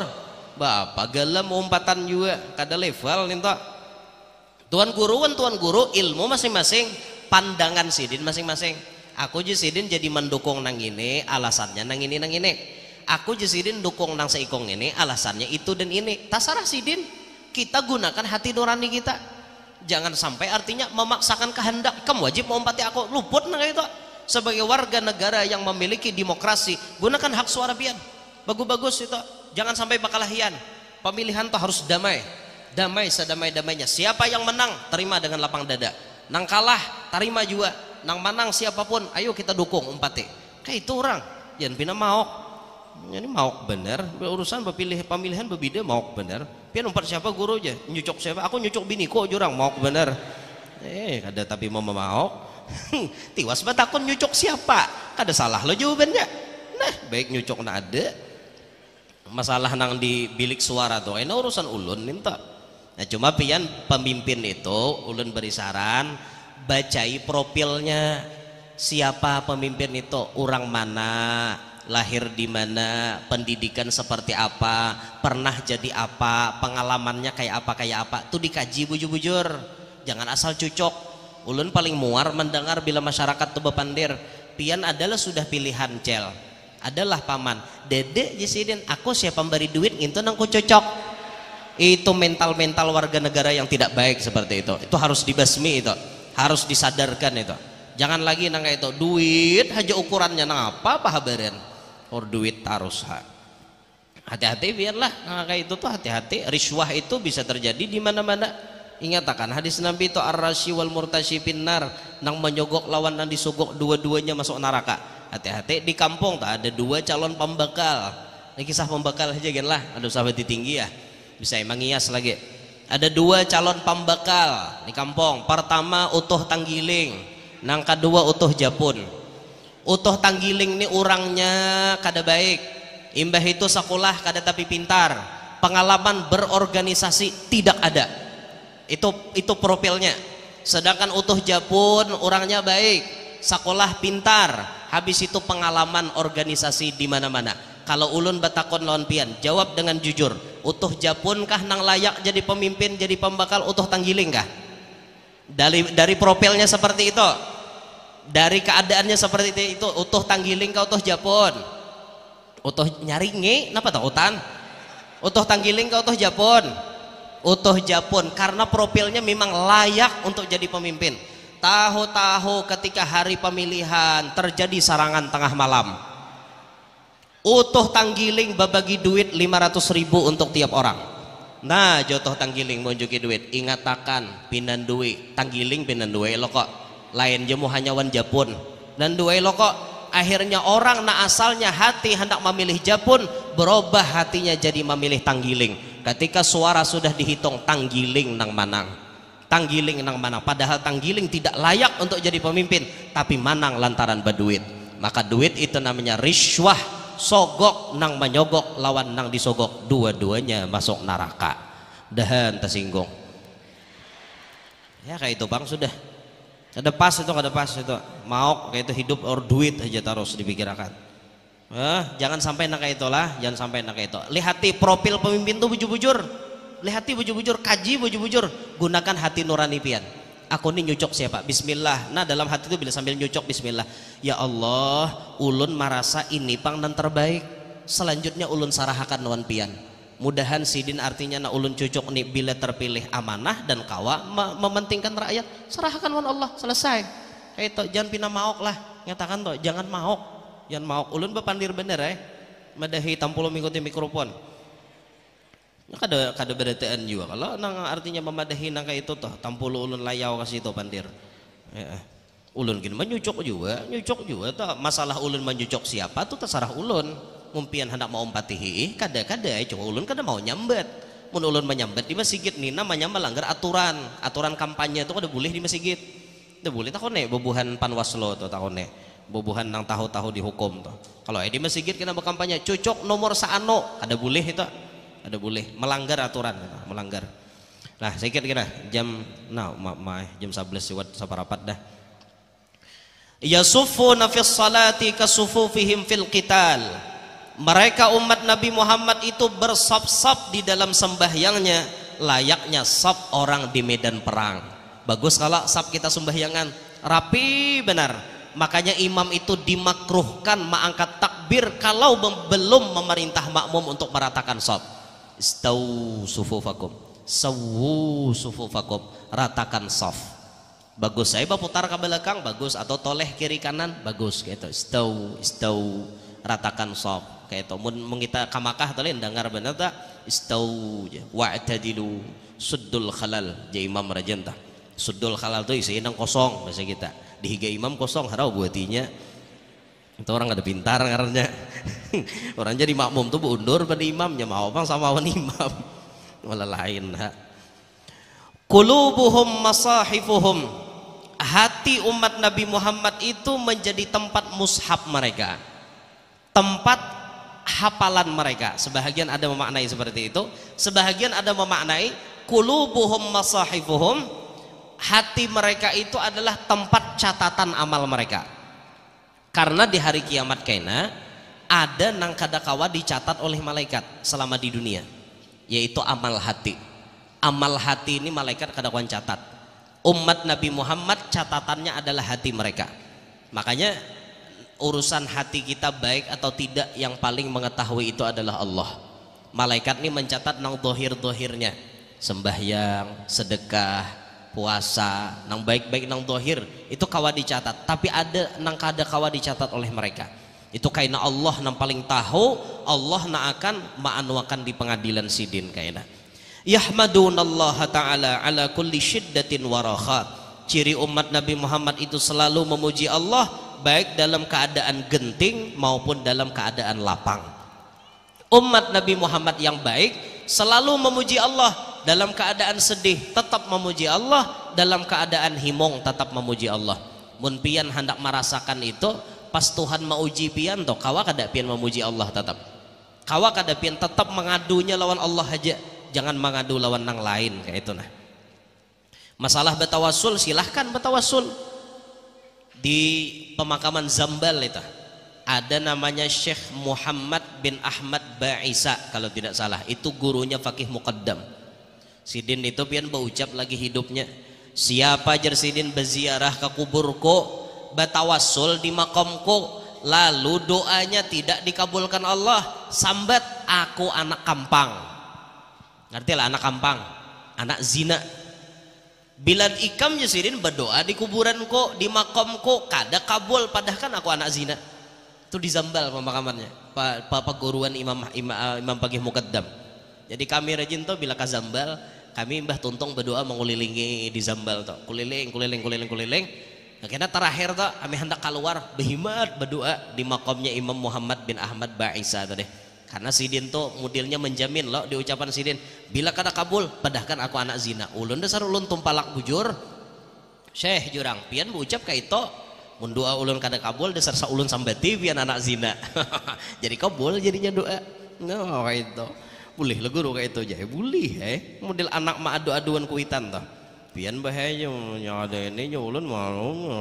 A: Bapak galam umpatan juga. Kada level nih tak tuan guru kan tuan guru ilmu masing-masing pandangan sidin masing-masing. Aku Jisidin jadi mendukung nang ini alasannya nang ini nang ini. Aku Jisidin dukung nang seikong ini alasannya itu dan ini. Tasarah sidin kita gunakan hati nurani kita. Jangan sampai artinya memaksakan kehendak. Kamu wajib mengumpati aku. Luput nang itu sebagai warga negara yang memiliki demokrasi gunakan hak suara pian bagus-bagus itu. Jangan sampai bakalahian pemilihan tuh harus damai. Damai sedamai-damainya. Siapa yang menang terima dengan lapang dada. Nang kalah terima juga. Nang manang siapa pun ayo kita dukung umpati kayak itu orang. Jangan pina mau ini mau bener. Urusan berpilih pemilihan berbeda mau bener. Pian umpat siapa guru aja nyucok siapa? Aku nyucok bini kok jurang mau bener. Eh ada tapi mau mau tiwas batakon nyucok siapa? Kada salah lo jawabannya nah baik nyucok nak ada. Masalah nang di bilik suara tuh ini urusan ulun minta. Nah cuma pian pemimpin itu ulun beri saran bacai profilnya siapa pemimpin itu orang mana lahir di mana pendidikan seperti apa pernah jadi apa pengalamannya kayak apa kayak apa. Tuh dikaji bujur-bujur jangan asal cucok ulun paling muar mendengar bila masyarakat tuh bepandir pian adalah sudah pilihan cel adalah paman. Dede jisidin aku siapa memberi duit itu nangku cocok. Itu mental-mental warga negara yang tidak baik seperti itu. Itu harus dibasmi itu harus disadarkan itu. Jangan lagi nang itu duit aja ukurannya nang apa apa or duit harus hati-hati biarlah kayak itu tuh hati-hati. Riswah itu bisa terjadi di mana-mana ingat akan hadis Nabi itu ar-rasyi wal murtasyi pinnar nang menyogok lawan nang disogok dua-duanya masuk neraka. Hati-hati di kampung tak ada dua calon pembekal. Ini kisah pembekal aja kan lah. Ada sahabat tinggi ya. Bisa emang ngias lagi. Ada dua calon pembekal di kampung. Pertama utuh tanggiling. Nang kedua utuh japun. Utuh tanggiling ini orangnya kada baik. Imbah itu sekolah kada tapi pintar. Pengalaman berorganisasi tidak ada itu itu profilnya. Sedangkan utuh japun orangnya baik. Sekolah pintar. Habis itu pengalaman organisasi di mana-mana. Kalau ulun batakon lawan pian jawab dengan jujur. Utuh japun kah nang layak jadi pemimpin jadi pembakal utuh tanggiling kah? Dari dari profilnya seperti itu. Dari keadaannya seperti itu utuh tanggiling kah utuh japun? Utuh nyaringi kenapa tak utan utuh tanggiling kah utuh japun utuh japun karena profilnya memang layak untuk jadi pemimpin. Tahu-tahu ketika hari pemilihan terjadi sarangan tengah malam. Utuh tanggiling babagi duit 500 ribu untuk tiap orang. Nah jotoh tanggiling menunjuki duit. Ingatakan pinan duit tanggiling pinan duit lo kok. Lain jemu hanya wan japun. Dan duit lo kok. Akhirnya orang na asalnya hati hendak memilih japun berubah hatinya jadi memilih tanggiling ketika suara sudah dihitung tanggiling nang manang. Tanggiling nang manang. Padahal tanggiling tidak layak untuk jadi pemimpin tapi manang lantaran berduit. Maka duit itu namanya riswah sogok nang menyogok lawan nang disogok. Dua-duanya masuk neraka. Dahan tersinggung. Ya kayak itu bang sudah. Ada pas itu ada pas itu. Mau kayak itu hidup or duit aja terus dipikirkan eh, jangan sampai nak itulah jangan sampai nak itu. Lihati profil pemimpin tuh bujur-bujur. Lihati bujur-bujur kaji bujur-bujur. Gunakan hati nurani pian. Aku ini nyucok siapa? Bismillah. Nah dalam hati itu bila sambil nyucok bismillah. Ya Allah ulun merasa ini pang dan terbaik. Selanjutnya ulun sarahakan nuan pian. Mudahan sidin artinya na ulun cucok nih bila terpilih amanah dan kawa mementingkan rakyat. Serahkan wan Allah selesai. Itu jangan pina maok lah. Nyatakan toh jangan maok jangan maok ulun bepandir bener eh. Madahi tampul mengikuti mikrofon. Kada kada beretaan juga kalau nang artinya memadahi nang itu toh tampul ulun layau kasih itu pandir. Ya. ulun gini menyucok juga nyucok juga toh. Masalah ulun menyucok siapa tuh terserah ulun. Mumpian hendak mau empatihi kada kada eh, cuma ulun kada mau nyambet. Mun ulun menyambet di masjid nih namanya melanggar aturan. Aturan kampanye itu kada boleh di masjid. Kada boleh takone bebuhan panwaslo tuh takone bubuhan nang tahu-tahu dihukum tuh. Kalau di masjid kena berkampanye cocok nomor saano. Ada boleh itu. Ada boleh. Melanggar aturan melanggar. Nah saya kira jam nah ma, ma jam 11 lewat saparapat dah. Yasuffuna fis salati kasufufihim fil qital. Mereka umat Nabi Muhammad itu bersop-sop di dalam sembahyangnya layaknya sop orang di medan perang. Bagus kalau sop kita sembahyangan rapi benar makanya imam itu dimakruhkan mengangkat takbir kalau belum memerintah makmum untuk meratakan sholat. Istau sufufakum. Sawu sufufakum. Ratakan soft bagus saya putar ke belakang bagus. Atau toleh kiri kanan bagus gitu. Istau istau ratakan soft kayak itu mun kita kamakah toleh dengar benar tak? Istau wa'tadilu suddul khalal. Jadi imam rajentah suddul khalal itu isi kosong bahasa kita di higa imam kosong harau buatinya itu orang ada pintar karena orang jadi makmum tuh undur pada imamnya mau bang sama wan imam. Malah lain ha. Kulubuhum masahifuhum. Hati umat Nabi Muhammad itu menjadi tempat mushaf mereka. Tempat hafalan mereka. Sebahagian ada memaknai seperti itu. Sebahagian ada memaknai kulubuhum masahifuhum hati mereka itu adalah tempat catatan amal mereka. Karena di hari kiamat kena ada nang kadakawa dicatat oleh malaikat selama di dunia yaitu amal hati. Amal hati ini malaikat kadakuan catat. Umat Nabi Muhammad catatannya adalah hati mereka. Makanya urusan hati kita baik atau tidak yang paling mengetahui itu adalah Allah. Malaikat ini mencatat nang dohir-dohirnya. Sembahyang, sedekah, puasa nang baik-baik nang dohir itu kawa dicatat. Tapi ada nang kada kawa dicatat oleh mereka. Itu kaina Allah nang paling tahu Allah na akan ma'anwakan di pengadilan sidin kaina. Allah ta'ala ala kulli syiddatin warahat ciri umat Nabi Muhammad itu selalu memuji Allah baik dalam keadaan genting maupun dalam keadaan lapang. Umat Nabi Muhammad yang baik selalu memuji Allah dalam keadaan sedih tetap memuji Allah. Dalam keadaan himong tetap memuji Allah. Mun pian hendak merasakan itu pas Tuhan mau uji pian toh kawa kada pian memuji Allah tetap. Kawa kada pian tetap mengadunya lawan Allah aja. Jangan mengadu lawan nang lain kayak itu nah. Masalah betawasul silahkan betawasul. Di pemakaman Zambal itu ada namanya Syekh Muhammad bin Ahmad Ba'isa kalau tidak salah. Itu gurunya Fakih Muqaddam Sidin itu pian berucap lagi hidupnya. Siapa jar Sidin berziarah ke kuburku batawasul di makamku lalu doanya tidak dikabulkan Allah. Sambat aku anak kampang. Ngerti lah anak kampang. Anak zina. Bila ikam Sidin berdoa di kuburanku di makamku kada kabul padahal kan aku anak zina. Itu di Zambal pemakamannya. Pak guruan Imam Imam, Imam Pagih Mukaddam jadi kami rajin tuh bila ke Zambal kami Mbah Tuntung berdoa mengulilingi di Zambal tuh kuliling kuliling kuliling kuliling Akhirnya terakhir tuh kami hendak keluar behimat berdoa di makamnya Imam Muhammad bin Ahmad Ba'isa tadi. Karena Sidin tuh modelnya menjamin loh di ucapan Sidin, bila kada kabul, padahkan aku anak zina. Ulun dasar ulun tumpalak bujur. Syekh jurang pian ucap kayak itu mun doa ulun kada kabul dasar sa ulun sambati pian anak zina. Jadi kabul jadinya doa. No, itu boleh lah guru kayak itu aja. Boleh eh model anak mah adu-aduan kuitan toh. Pian bahaya ada ini nyulun malu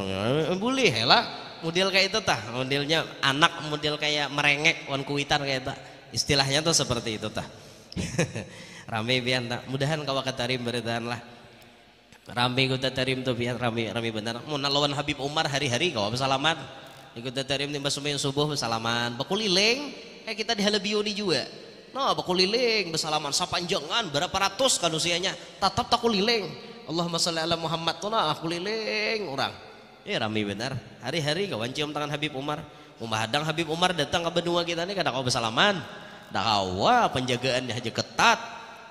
A: boleh lah. Model kayak itu tah. Modelnya anak model kayak merengek wan kuitan kayak itu. Istilahnya tuh seperti itu tah. Rame pian tak mudahan kau katarim beritaan lah. Rame kau tarim tuh pian rame rame benar. Mau lawan Habib Umar hari-hari kau bersalaman. Ikut tarim timbas subuh bersalaman. Bakuliling kayak kita di Halabioni juga Nah, bakuliling bersalaman sapanjangan berapa ratus kan usianya, tetap tak kuliling. Allahumma sholli ala Muhammad tuh nah kuliling orang. Eh rame benar. Hari-hari kawan cium tangan Habib Umar. Umahadang Habib Umar datang ke benua kita nih kada kau bersalaman. Dah kawa penjagaannya aja ketat.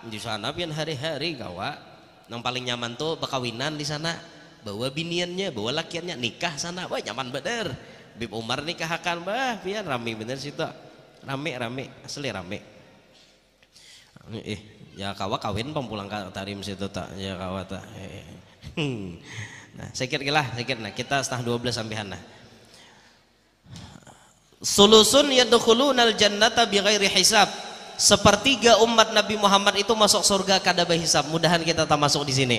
A: Di sana pian hari-hari kawa. Yang paling nyaman tuh bekawinan di sana. Bawa biniannya, bawa lakiannya nikah sana. Wah nyaman bener. Habib Umar nikah akan bah pian rame bener situ. Rame rame asli rame eh ya kawa kawin pempulang tarim situ tak. Ya kawa tak. Eh. nah saya kira lah saya kira nah kita setengah belas sampai hana. Sulusun yadkhulunal jannata bighairi hisab. Sepertiga umat Nabi Muhammad itu masuk surga kada hisab mudahan kita tak masuk di sini.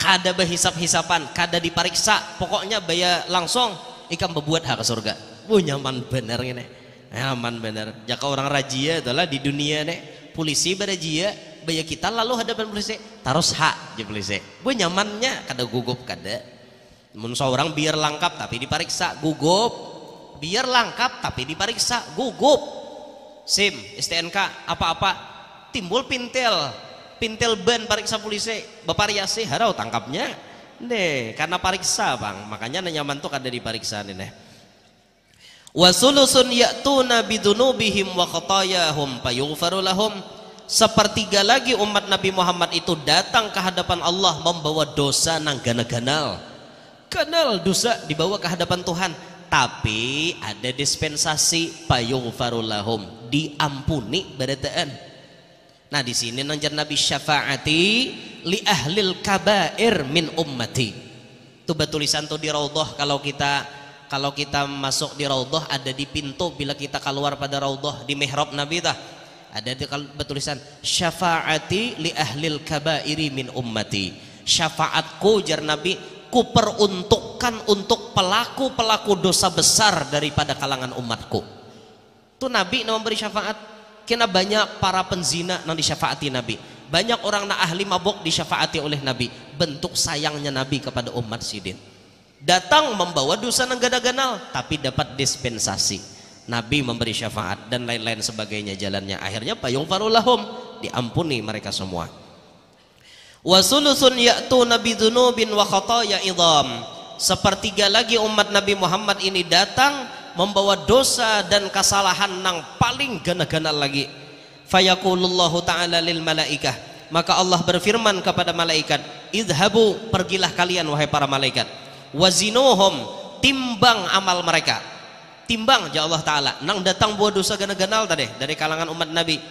A: Kada hisap-hisapan kada diperiksa. Pokoknya bayar langsung ikan berbuat hak surga. Oh nyaman bener ini. Nyaman bener. Jika orang rajia itulah di dunia nih polisi berajia bayar kita lalu hadapan polisi. Terus hak je polisi. Oh nyamannya kada gugup kada. Mun seorang biar lengkap tapi diperiksa gugup. Biar lengkap tapi diperiksa gugup. SIM, STNK, apa-apa. Timbul pintel pintel ban pariksa polisi. Bapariasi harau tangkapnya. Nih karena pariksa bang. Makanya nyaman tuh kada dipariksa nih wasulusun ya'tuna bidunubihim wa khatayahum fayughfaru lahum. Sepertiga lagi umat Nabi Muhammad itu datang ke hadapan Allah membawa dosa nang gana-ganal ganal dosa dibawa ke hadapan Tuhan tapi ada dispensasi fayughfaru lahum. Diampuni barataan Nah di sini nanjar Nabi syafaati li ahlil kabair min ummati. Itu tulisan tuh di raudhah kalau kita kalau kita masuk di raudhah ada di pintu bila kita keluar pada raudhah di mihrab Nabi tah ada di tulisan syafaati li ahlil kabairi min ummati. Syafaatku jar Nabi ku peruntukkan untuk pelaku-pelaku dosa besar daripada kalangan umatku. Itu Nabi memberi syafaat. Kena banyak para penzina yang disyafaati Nabi. Banyak orang nak ahli mabuk disyafaati oleh Nabi. Bentuk sayangnya Nabi kepada umat sidin datang membawa dosa negara ganal tapi dapat dispensasi. Nabi memberi syafaat dan lain-lain sebagainya jalannya. Akhirnya payung farulahum diampuni mereka semua. Wasulusun ya'tu nabi dzunubin wa khataya idham. Sepertiga lagi umat Nabi Muhammad ini datang membawa dosa dan kesalahan nang paling gana-gana lagi. Fayaqulullahu ta'ala lil malaikah. Maka Allah berfirman kepada malaikat idhabu pergilah kalian wahai para malaikat wazinuhum timbang amal mereka. Timbang ya Allah Ta'ala. Nang datang buah dosa gana-ganal tadi dari kalangan umat Nabi.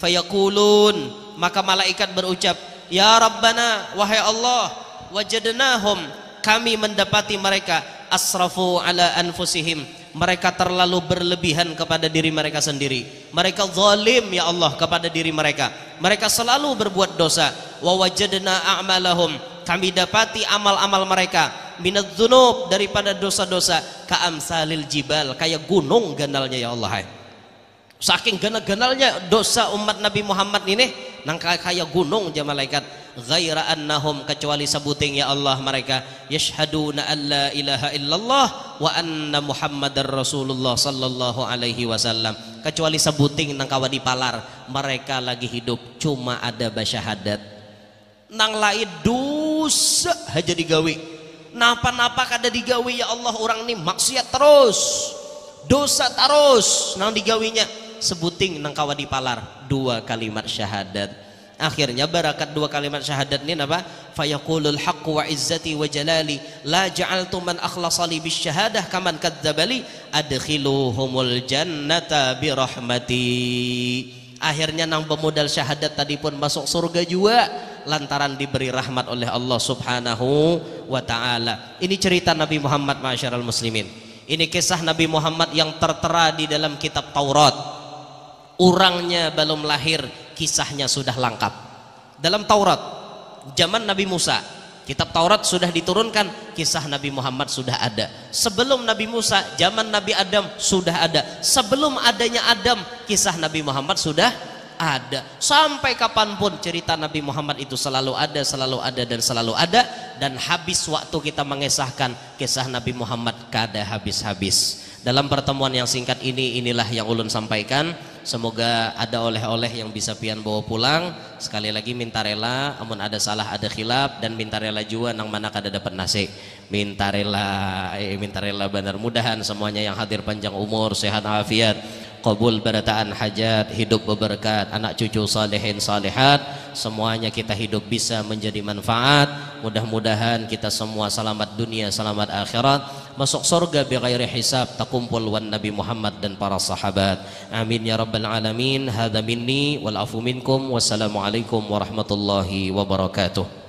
A: Fayaqulun maka malaikat berucap ya Rabbana wahai Allah wajadnahum kami mendapati mereka asrafu ala anfusihim. Mereka terlalu berlebihan kepada diri mereka sendiri. Mereka zalim ya Allah kepada diri mereka. Mereka selalu berbuat dosa. Wa wajadna a'malahum kami dapati amal-amal mereka minat dzunub daripada dosa-dosa. Ka'amsalil jibal kayak gunung ganalnya ya Allah saking ganal-ganalnya dosa umat Nabi Muhammad ini nang kayak gunung ya malaikat. Ghaira annahum kecuali sebuting ya Allah mereka. Yashhaduna la ilaha illallah wa anna muhammadar rasulullah sallallahu alaihi wasallam. Kecuali sebuting nang kawadi palar mereka lagi hidup cuma ada basyahadat. Nang lain dosa aja digawi napa-napa kada digawi ya Allah orang ini maksiat terus. Dosa terus. Nang digawinya sebuting nang kawadi palar. Dua kalimat syahadat. Akhirnya barakat dua kalimat syahadat ini apa fayaqulul haqq wa izzati wa jalali. La ja'altu man akhlasali bisyahadah kaman kadzabali adkhiluhumul jannata bi rahmati. Akhirnya nang pemodal syahadat tadi pun masuk surga juga lantaran diberi rahmat oleh Allah Subhanahu wa taala. Ini cerita Nabi Muhammad masyarul muslimin. Ini kisah Nabi Muhammad yang tertera di dalam kitab Taurat. Orangnya belum lahir, kisahnya sudah lengkap dalam Taurat zaman Nabi Musa kitab Taurat sudah diturunkan kisah Nabi Muhammad sudah ada sebelum Nabi Musa zaman Nabi Adam sudah ada sebelum adanya Adam kisah Nabi Muhammad sudah ada. Sampai kapan pun cerita Nabi Muhammad itu selalu ada selalu ada dan selalu ada. Dan habis waktu kita mengesahkan kisah Nabi Muhammad kada habis-habis. Dalam pertemuan yang singkat ini inilah yang ulun sampaikan. Semoga ada oleh-oleh yang bisa pian bawa pulang. Sekali lagi minta rela, amun ada salah ada khilaf dan minta rela juga nang mana kada dapat nasi. Minta rela, eh, minta rela benar mudahan semuanya yang hadir panjang umur, sehat afiat, kabul berataan hajat, hidup berberkat, anak cucu salihin salihat, semuanya kita hidup bisa menjadi manfaat. Mudah-mudahan kita semua selamat dunia, selamat akhirat. Masuk surga bi ghairi hisab takumpul wan Nabi Muhammad dan para sahabat. Amin ya rabbal alamin. Hadza minni wal afu minkum. Wassalamu alaikum warahmatullahi wabarakatuh